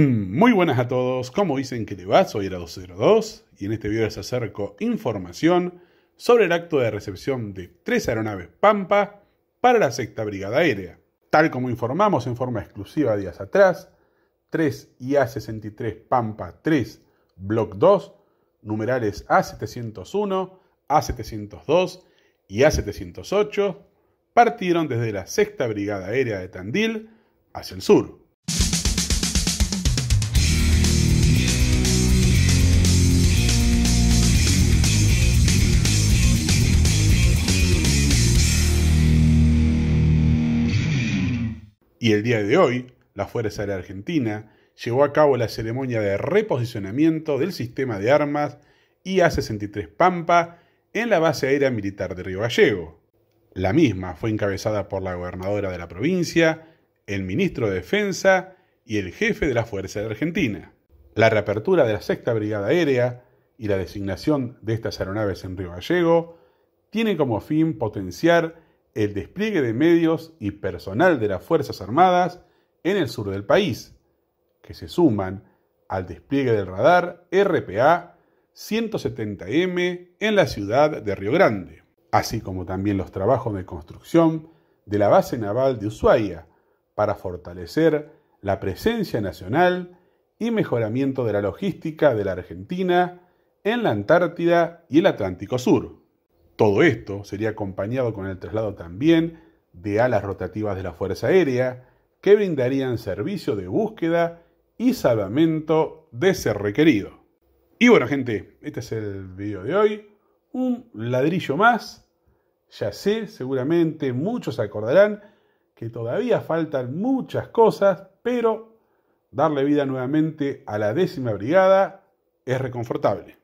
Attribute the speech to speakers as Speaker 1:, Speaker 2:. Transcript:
Speaker 1: Mm, muy buenas a todos, ¿cómo dicen que le va? Soy era 202 y en este video les acerco información sobre el acto de recepción de tres aeronaves Pampa para la sexta brigada aérea. Tal como informamos en forma exclusiva días atrás, 3 IA-63 Pampa 3 Block 2, numerales A701, A702 y A708, partieron desde la sexta brigada aérea de Tandil hacia el sur. Y el día de hoy, la Fuerza Aérea Argentina llevó a cabo la ceremonia de reposicionamiento del sistema de armas IA-63 Pampa en la base aérea militar de Río Gallego. La misma fue encabezada por la gobernadora de la provincia, el ministro de Defensa y el jefe de la Fuerza Aérea Argentina. La reapertura de la Sexta Brigada Aérea y la designación de estas aeronaves en Río Gallego tienen como fin potenciar el despliegue de medios y personal de las Fuerzas Armadas en el sur del país, que se suman al despliegue del radar RPA 170M en la ciudad de Río Grande, así como también los trabajos de construcción de la base naval de Ushuaia para fortalecer la presencia nacional y mejoramiento de la logística de la Argentina en la Antártida y el Atlántico Sur. Todo esto sería acompañado con el traslado también de alas rotativas de la Fuerza Aérea que brindarían servicio de búsqueda y salvamento de ser requerido. Y bueno gente, este es el video de hoy. Un ladrillo más. Ya sé, seguramente muchos acordarán que todavía faltan muchas cosas, pero darle vida nuevamente a la décima brigada es reconfortable.